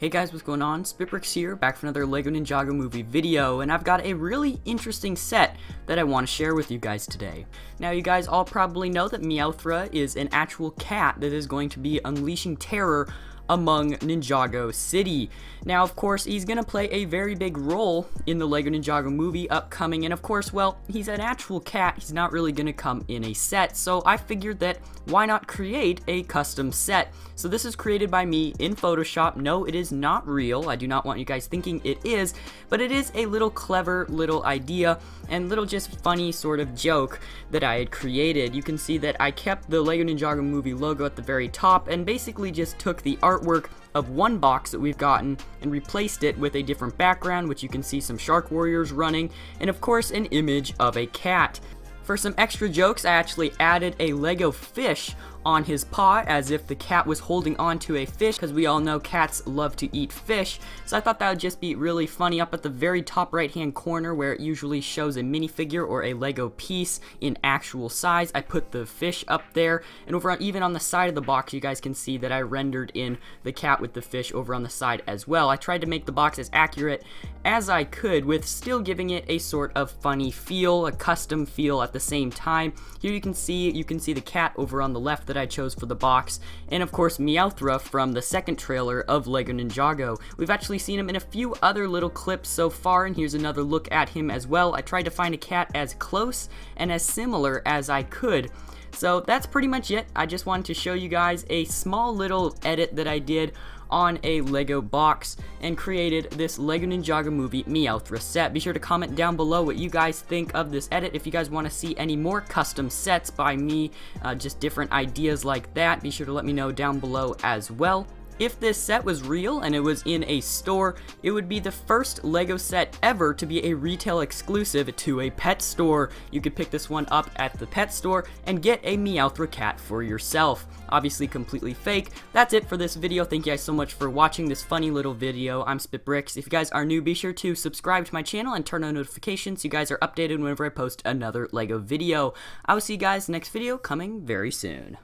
Hey guys, what's going on? SpitBrix here, back for another LEGO Ninjago movie video, and I've got a really interesting set that I want to share with you guys today. Now, you guys all probably know that Meowthra is an actual cat that is going to be unleashing terror among Ninjago City. Now, of course, he's going to play a very big role in the LEGO Ninjago movie upcoming, and of course, well, he's an actual cat, he's not really going to come in a set, so I figured that why not create a custom set? So this is created by me in Photoshop. No, it is not real. I do not want you guys thinking it is, but it is a little clever little idea and little just funny sort of joke that I had created. You can see that I kept the LEGO Ninjago movie logo at the very top and basically just took the art artwork of one box that we've gotten and replaced it with a different background, which you can see some shark warriors running, and of course an image of a cat. For some extra jokes, I actually added a Lego fish on his paw as if the cat was holding on to a fish because we all know cats love to eat fish. So I thought that would just be really funny up at the very top right hand corner where it usually shows a minifigure or a Lego piece in actual size. I put the fish up there and over on even on the side of the box you guys can see that I rendered in the cat with the fish over on the side as well. I tried to make the box as accurate as I could with still giving it a sort of funny feel, a custom feel at the same time. Here you can see you can see the cat over on the left that I chose for the box, and of course Meowthra from the second trailer of LEGO Ninjago. We've actually seen him in a few other little clips so far, and here's another look at him as well. I tried to find a cat as close and as similar as I could. So that's pretty much it. I just wanted to show you guys a small little edit that I did on a Lego box and created this Lego Ninjago movie Meowthra set. Be sure to comment down below what you guys think of this edit. If you guys want to see any more custom sets by me, uh, just different ideas like that, be sure to let me know down below as well. If this set was real and it was in a store, it would be the first LEGO set ever to be a retail exclusive to a pet store. You could pick this one up at the pet store and get a Meowthra cat for yourself. Obviously completely fake. That's it for this video. Thank you guys so much for watching this funny little video. I'm SpitBrix. If you guys are new, be sure to subscribe to my channel and turn on notifications so you guys are updated whenever I post another LEGO video. I will see you guys next video coming very soon.